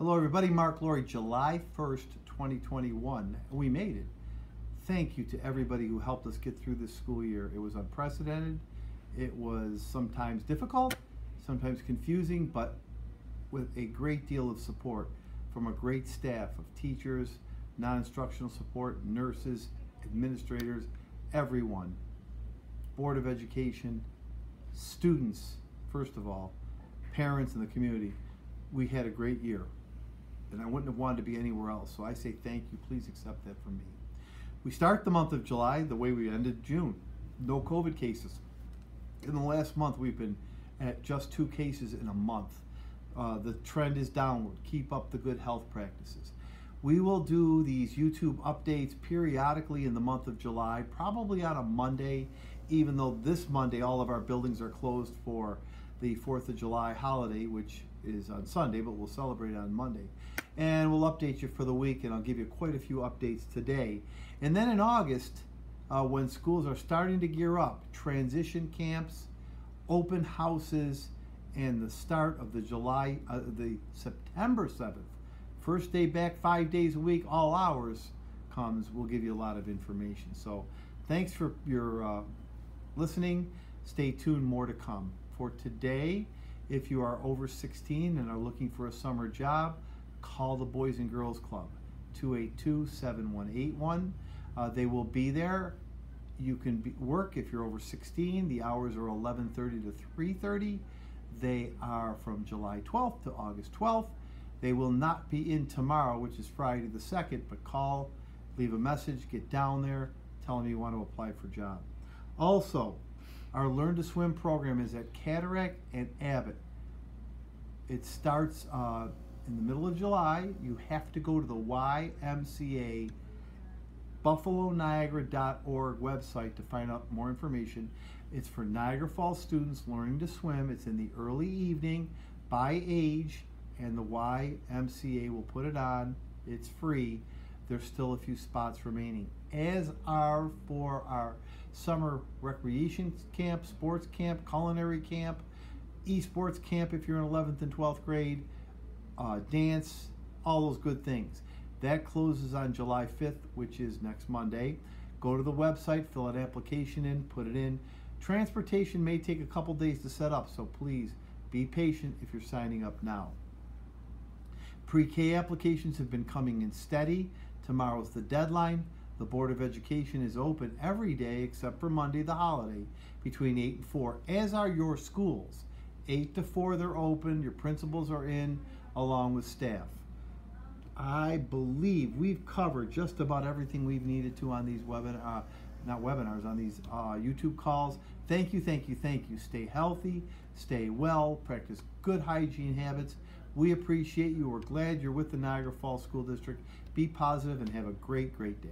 Hello, everybody. Mark Laurrie, July 1st, 2021. We made it. Thank you to everybody who helped us get through this school year. It was unprecedented. It was sometimes difficult, sometimes confusing, but with a great deal of support from a great staff of teachers, non instructional support, nurses, administrators, everyone, Board of Education, students, first of all, parents, and the community. We had a great year and I wouldn't have wanted to be anywhere else. So I say thank you. Please accept that from me. We start the month of July the way we ended June. No COVID cases. In the last month, we've been at just two cases in a month. Uh, the trend is downward. Keep up the good health practices. We will do these YouTube updates periodically in the month of July, probably on a Monday, even though this Monday all of our buildings are closed for the 4th of July holiday, which is on Sunday, but we'll celebrate on Monday. And we'll update you for the week, and I'll give you quite a few updates today. And then in August, uh, when schools are starting to gear up, transition camps, open houses, and the start of the July, uh, the September 7th, first day back, five days a week, all hours comes, we'll give you a lot of information. So thanks for your uh, listening. Stay tuned, more to come. For today, if you are over 16 and are looking for a summer job, call the Boys and Girls Club, 282-7181. Uh, they will be there. You can be, work if you're over 16. The hours are 11.30 to 3.30. They are from July 12th to August 12th. They will not be in tomorrow, which is Friday the 2nd, but call, leave a message, get down there, tell them you want to apply for a job. Also, our Learn to Swim program is at Cataract and Abbott. It starts uh, in the middle of July. You have to go to the YMCA buffaloniagara.org website to find out more information. It's for Niagara Falls students learning to swim. It's in the early evening by age, and the YMCA will put it on. It's free. There's still a few spots remaining, as are for our summer recreation camp, sports camp, culinary camp, esports camp if you're in 11th and 12th grade, uh, dance, all those good things. That closes on July 5th, which is next Monday. Go to the website, fill an application in, put it in. Transportation may take a couple days to set up, so please be patient if you're signing up now. Pre-K applications have been coming in steady. Tomorrow's the deadline. The Board of Education is open every day except for Monday, the holiday, between 8 and 4, as are your schools. 8 to 4 they're open, your principals are in along with staff. I believe we've covered just about everything we've needed to on these webinar, uh, not webinars, on these uh, YouTube calls. Thank you, thank you, thank you. Stay healthy, stay well, practice good hygiene habits. We appreciate you. We're glad you're with the Niagara Falls School District. Be positive and have a great, great day.